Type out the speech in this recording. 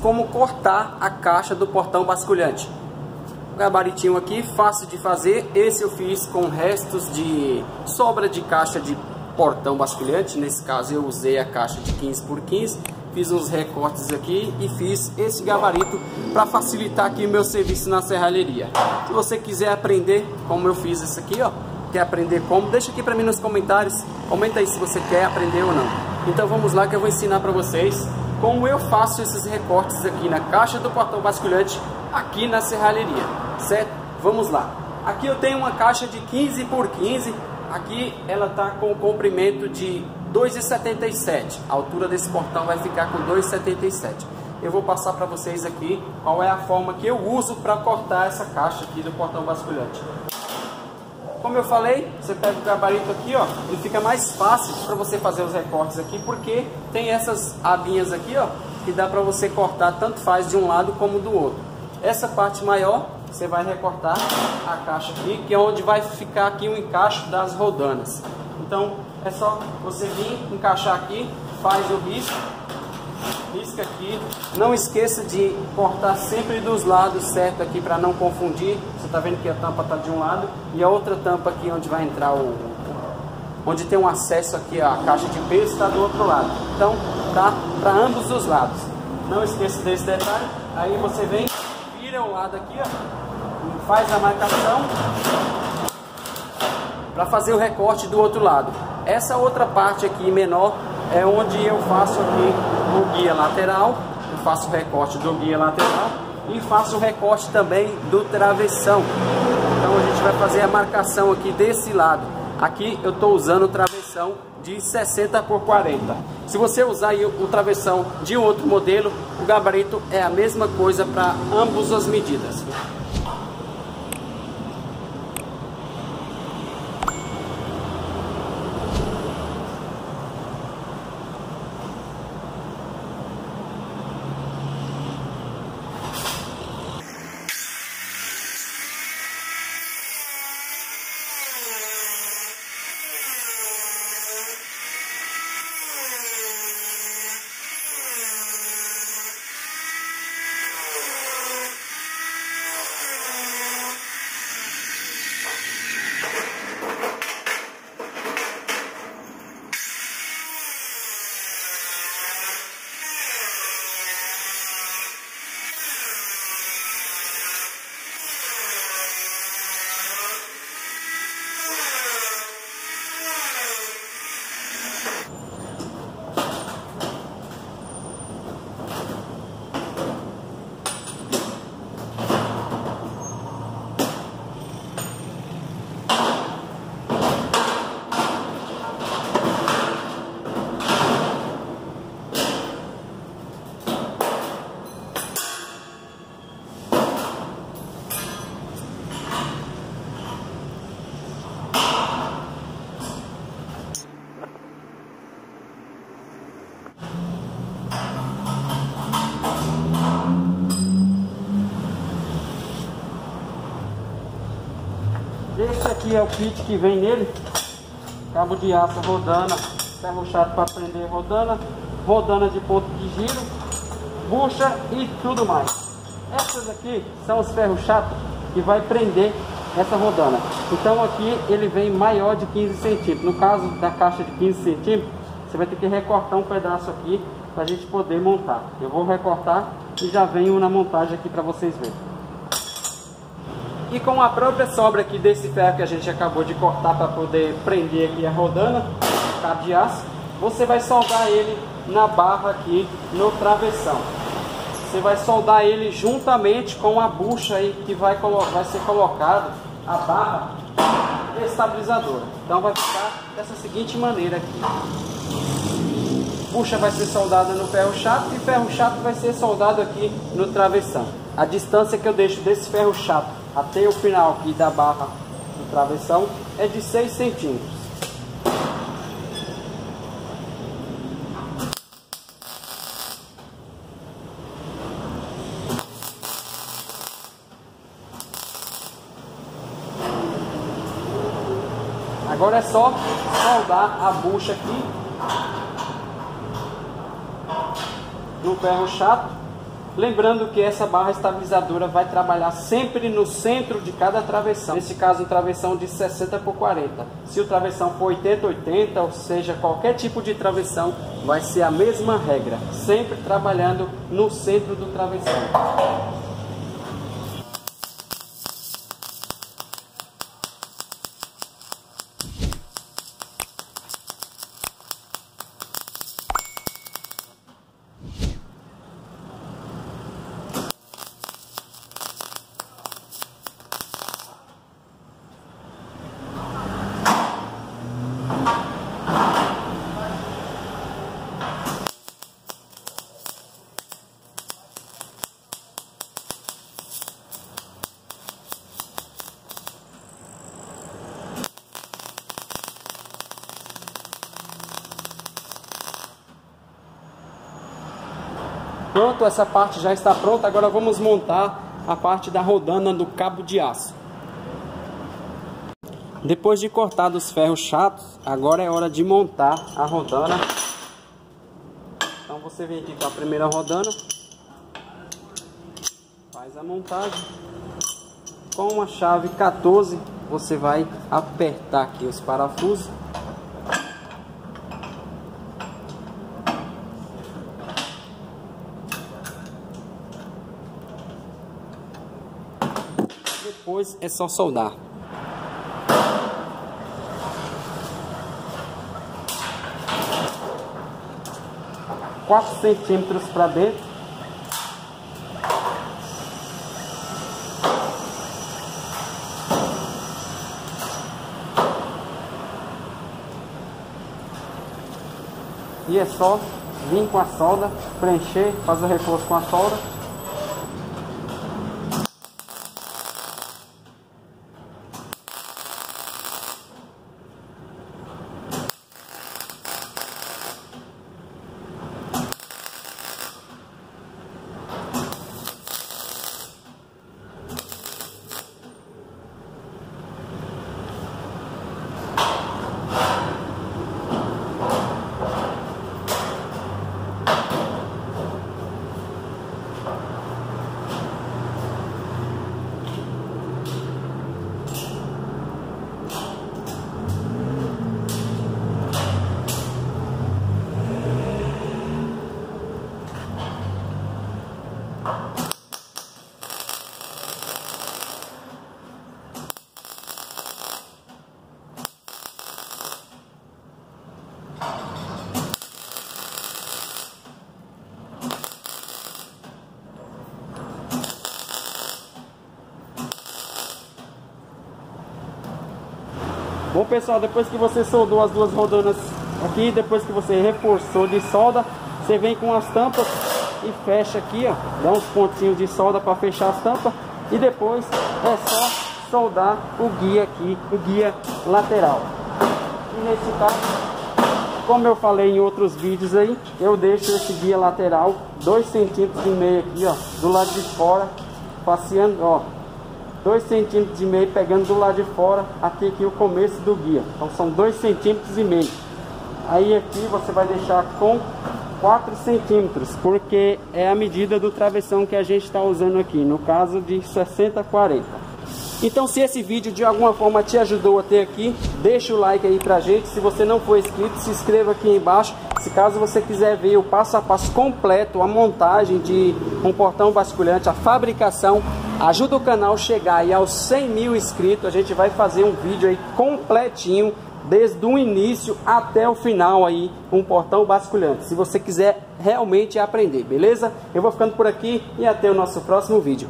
como cortar a caixa do portão basculhante. Gabaritinho aqui, fácil de fazer. Esse eu fiz com restos de sobra de caixa de portão basculhante. Nesse caso eu usei a caixa de 15 por 15 fiz uns recortes aqui e fiz esse gabarito para facilitar aqui o meu serviço na serralheria. Se você quiser aprender como eu fiz isso aqui, ó, quer aprender como, deixa aqui para mim nos comentários, comenta aí se você quer aprender ou não. Então vamos lá que eu vou ensinar para vocês como eu faço esses recortes aqui na caixa do portão basculhante aqui na serralheria, certo? Vamos lá. Aqui eu tenho uma caixa de 15 por 15, aqui ela está com comprimento de 2,77. A altura desse portão vai ficar com 2,77. Eu vou passar para vocês aqui qual é a forma que eu uso para cortar essa caixa aqui do portão basculhante. Como eu falei, você pega o gabarito aqui, ó, e fica mais fácil para você fazer os recortes aqui, porque tem essas abinhas aqui, ó, que dá para você cortar tanto faz de um lado como do outro. Essa parte maior, você vai recortar a caixa aqui, que é onde vai ficar aqui o encaixe das rodanas. Então, é só você vir encaixar aqui, faz o risco, risca aqui. Não esqueça de cortar sempre dos lados certo aqui para não confundir. Você está vendo que a tampa está de um lado e a outra tampa aqui onde vai entrar o... Onde tem um acesso aqui a caixa de peso está do outro lado. Então, tá para ambos os lados. Não esqueça desse detalhe. Aí você vem, vira o lado aqui, ó, faz a marcação para fazer o recorte do outro lado. Essa outra parte aqui menor é onde eu faço aqui o guia lateral, eu faço o recorte do guia lateral e faço o recorte também do travessão. Então a gente vai fazer a marcação aqui desse lado. Aqui eu estou usando o travessão de 60 por 40. Se você usar o travessão de outro modelo, o gabarito é a mesma coisa para ambas as medidas. Esse aqui é o kit que vem nele. Cabo de aço rodana, ferro chato para prender rodana, rodana de ponto de giro, bucha e tudo mais. Essas aqui são os ferros chatos que vai prender essa rodana. Então aqui ele vem maior de 15 centímetros. No caso da caixa de 15 centímetros, você vai ter que recortar um pedaço aqui para a gente poder montar. Eu vou recortar e já venho na montagem aqui para vocês verem. E com a própria sobra aqui desse ferro que a gente acabou de cortar para poder prender aqui a rodana, cabo de aço, você vai soldar ele na barra aqui no travessão. Você vai soldar ele juntamente com a bucha aí que vai, vai ser colocado a barra estabilizadora. Então vai ficar dessa seguinte maneira aqui. Bucha vai ser soldada no ferro chato e ferro chato vai ser soldado aqui no travessão. A distância que eu deixo desse ferro chato até o final aqui da barra do travessão é de 6 centímetros. Agora é só soldar a bucha aqui no ferro chato Lembrando que essa barra estabilizadora vai trabalhar sempre no centro de cada travessão. Nesse caso, um travessão de 60 por 40. Se o travessão for 80, 80, ou seja, qualquer tipo de travessão, vai ser a mesma regra. Sempre trabalhando no centro do travessão. Pronto, essa parte já está pronta. Agora vamos montar a parte da rodana do cabo de aço. Depois de cortar os ferros chatos, agora é hora de montar a rodana. Então você vem aqui com a primeira rodana, faz a montagem. Com uma chave 14, você vai apertar aqui os parafusos Depois é só soldar. Quatro centímetros para dentro. E é só vir com a solda, preencher, fazer o reforço com a solda Bom pessoal, depois que você soldou as duas rodanas aqui, depois que você reforçou de solda, você vem com as tampas e fecha aqui, ó, dá uns pontinhos de solda para fechar as tampas. E depois é só soldar o guia aqui, o guia lateral. E nesse caso, como eu falei em outros vídeos aí, eu deixo esse guia lateral 2 centímetros e meio aqui, ó, do lado de fora, passeando, ó, 2 centímetros e meio pegando do lado de fora até aqui o começo do guia. Então são 2 centímetros e meio. Aí aqui você vai deixar com 4 centímetros, porque é a medida do travessão que a gente está usando aqui, no caso de 60 a 40. Então se esse vídeo de alguma forma te ajudou até aqui, deixa o like aí pra gente. Se você não for inscrito, se inscreva aqui embaixo. Se caso você quiser ver o passo a passo completo, a montagem de um portão basculante, a fabricação, ajuda o canal a chegar aí aos 100 mil inscritos. A gente vai fazer um vídeo aí completinho, desde o início até o final aí, um portão basculante. Se você quiser realmente aprender, beleza? Eu vou ficando por aqui e até o nosso próximo vídeo.